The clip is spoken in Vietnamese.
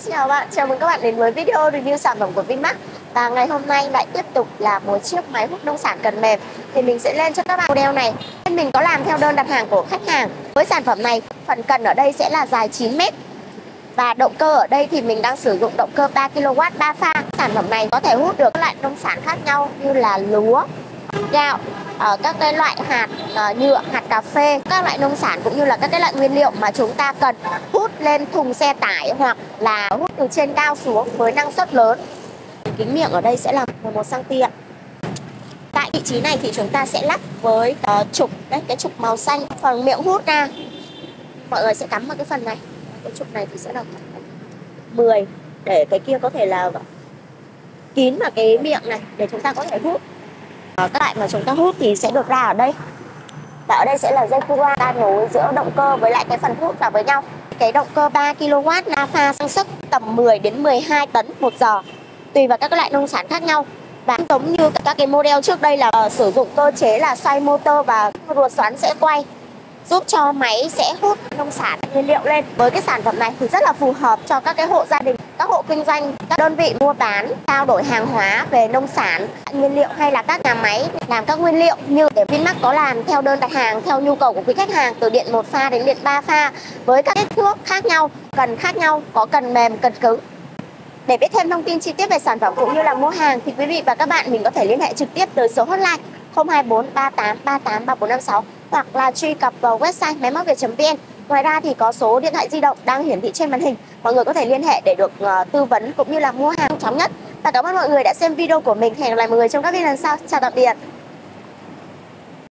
xin chào bạn, chào mừng các bạn đến với video review sản phẩm của Vinmart. Và ngày hôm nay lại tiếp tục là một chiếc máy hút nông sản cần mềm. Thì mình sẽ lên cho các bạn model này. Nên Mình có làm theo đơn đặt hàng của khách hàng. Với sản phẩm này, phần cần ở đây sẽ là dài 9m và động cơ ở đây thì mình đang sử dụng động cơ 3kW 3 pha. Sản phẩm này có thể hút được các loại nông sản khác nhau như là lúa, gạo, Ờ, các cái loại hạt ờ, uh, nhựa, hạt cà phê, các loại nông sản cũng như là các cái loại nguyên liệu mà chúng ta cần hút lên thùng xe tải hoặc là hút từ trên cao xuống với năng suất lớn. Kính miệng ở đây sẽ là 11 cm. Tại vị trí này thì chúng ta sẽ lắp với uh, trục đấy, cái trục màu xanh, phần miệng hút ra. Mọi người sẽ cắm vào cái phần này. Cái trục này thì sẽ là 10 để cái kia có thể là kín vào cái miệng này để chúng ta có thể hút Ờ, các loại mà chúng ta hút thì sẽ được ra ở đây. Và ở đây sẽ là dây cua ta nối giữa động cơ với lại cái phần hút vào với nhau. Cái động cơ 3 kW la pha sang sức tầm 10 đến 12 tấn một giờ, tùy vào các loại nông sản khác nhau. Và giống như các cái model trước đây là ờ, sử dụng cơ chế là xoay motor và ruột xoắn sẽ quay, giúp cho máy sẽ hút nông sản nguyên liệu lên. Với cái sản phẩm này thì rất là phù hợp cho các cái hộ gia đình các hộ kinh doanh, các đơn vị mua bán, trao đổi hàng hóa về nông sản nguyên liệu hay là các nhà máy, làm các nguyên liệu như để Vinmax có làm theo đơn đặt hàng, theo nhu cầu của quý khách hàng từ điện một pha đến điện 3 pha với các kích thước khác nhau, cần khác nhau, có cần mềm, cần cứng để biết thêm thông tin chi tiết về sản phẩm cũng như là mua hàng thì quý vị và các bạn mình có thể liên hệ trực tiếp tới số hotline 024 38 38 3456 hoặc là truy cập vào website máy móc việt.vn. Ngoài ra thì có số điện thoại di động đang hiển thị trên màn hình. Mọi người có thể liên hệ để được uh, tư vấn cũng như là mua hàng chóng nhất. Và cảm ơn mọi người đã xem video của mình. Hẹn gặp lại mọi người trong các video lần sau. Chào tạm biệt.